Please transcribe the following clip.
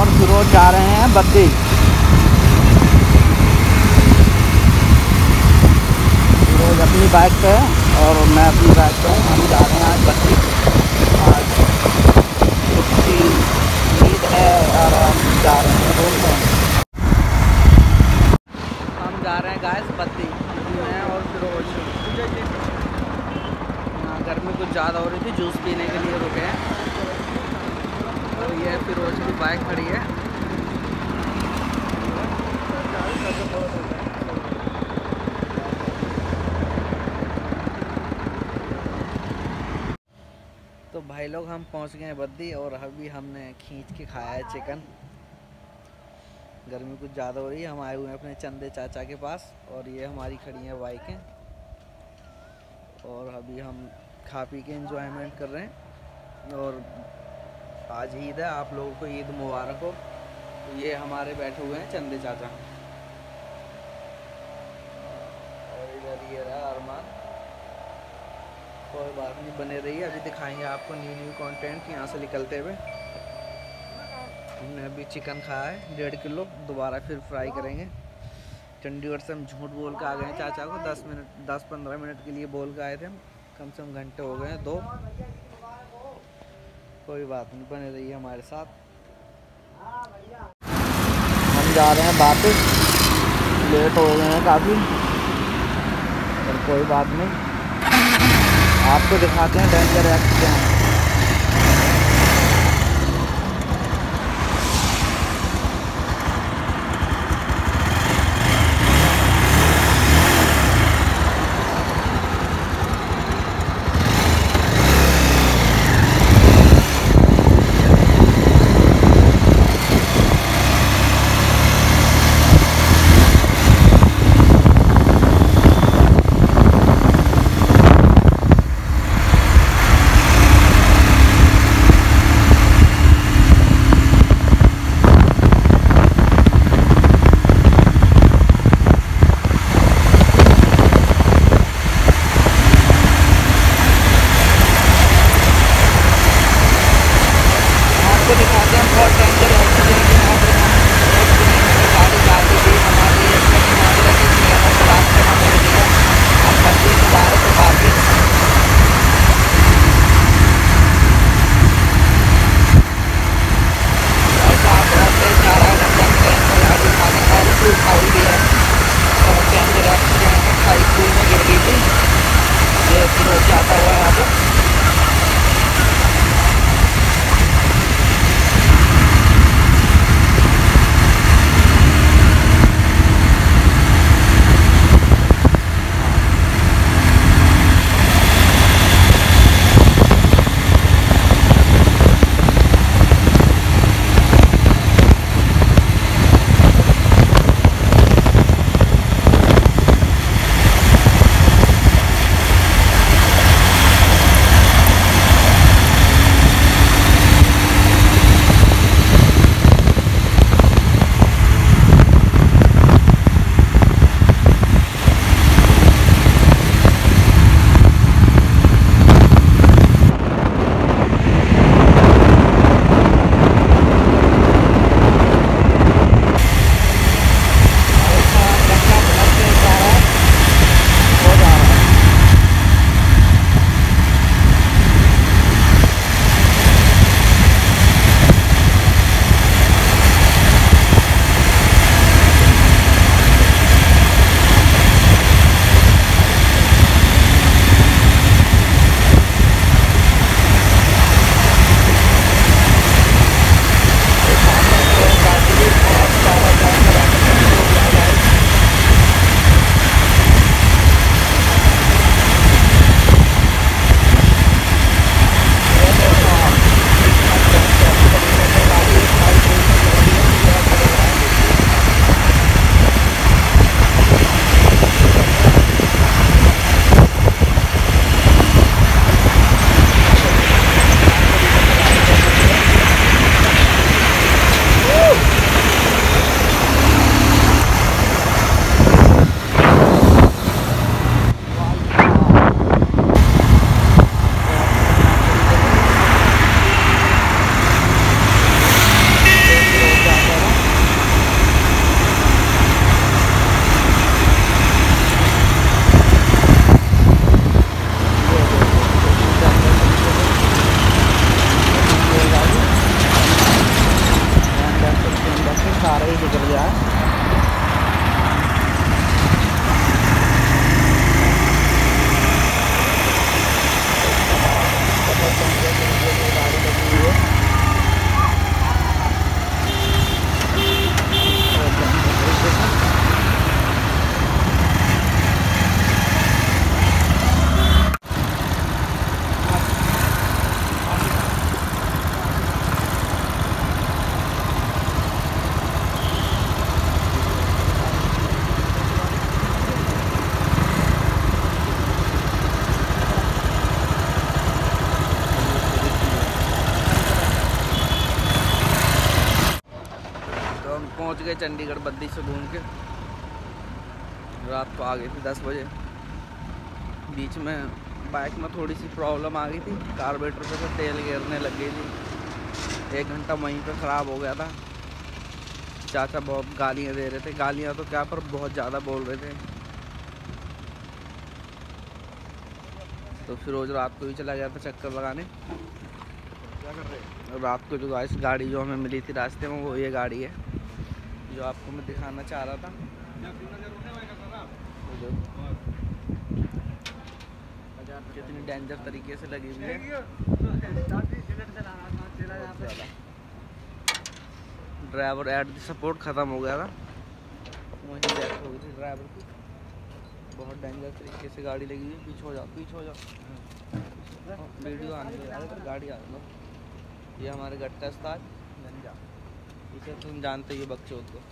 और फिरोज जा रहे हैं बद्दी फिरोज अपनी बाइक पे और मैं अपनी बाइक पे हम जा रहे हैं आज बद्दी आज छुट्टी ईद है और हम जा रहे हैं रोड में हम जा रहे हैं गाइस बद्दी मैं और फिरोज। गर्मी कुछ ज़्यादा हो रही थी जूस पीने के लिए रुके हैं। और ये फिरोज की बाइक खड़ी है। तो भाई लोग, हम पहुँच गए हैं बद्दी और अभी हमने खींच के खाया है चिकन। गर्मी कुछ ज़्यादा हो रही है, हम आए हुए हैं अपने चंदे चाचा के पास और ये हमारी खड़ी हैं बाइकें। और अभी हम खा पी के इंजॉयमेंट कर रहे हैं और आज ईद है, आप लोगों को ईद मुबारक हो। तो ये हमारे बैठे हुए हैं चंदे चाचा। और इधर ये रहा अरमान। कोई बात नहीं, बने रही अभी दिखाएँगे आपको न्यू न्यू कंटेंट यहाँ से निकलते हुए। हमने अभी चिकन खाया है, डेढ़ किलो, दोबारा फिर फ्राई करेंगे। चंडीगढ़ से हम झूठ बोल के आ गए हैं चाचा को, दस मिनट, दस पंद्रह मिनट के लिए बोल के आए थे हम। कम से कम घंटे हो गए हैं, दो। कोई बात नहीं बने रही हमारे साथ। हम जा रहे हैं वापस। लेट हो गए हैं काफ़ी। पर कोई बात नहीं। आपको दिखाते हैं डेंजर एक्सीडेंट आपको दिखाते हैं पहुँच गए चंडीगढ़ बद्दी से घूम के। रात को आ गई थी दस बजे। बीच में बाइक में थोड़ी सी प्रॉब्लम आ गई थी। कार्बेटर पे से तेल गिरने लग गई थी। एक घंटा वहीं पे ख़राब हो गया था। चाचा बहुत गालियाँ दे रहे थे। गालियाँ तो क्या पर बहुत ज़्यादा बोल रहे थे। तो फिरोज रात को ही चला गया था चक्कर लगाने। क्या कर रहे रात को जो गाड़ी जो हमें मिली थी रास्ते में वो ये गाड़ी है। जो आपको मैं दिखाना चाह रहा था। कितनी डेंजर तरीके से लगी हुई है। ड्राइवर एट द सपोर्ट ख़त्म हो गया था। वहीं डेथ हो गई थी ड्राइवर की। बहुत डेंजर तरीके से गाड़ी लगी हुई है। पीछे हो जाओ पीछे हो जाओ। वीडियो आने दो यार इधर गाड़ी आने दो ये हमारे गट्टा उस्ताद। इसे तुम जानते ही बक्चोद को।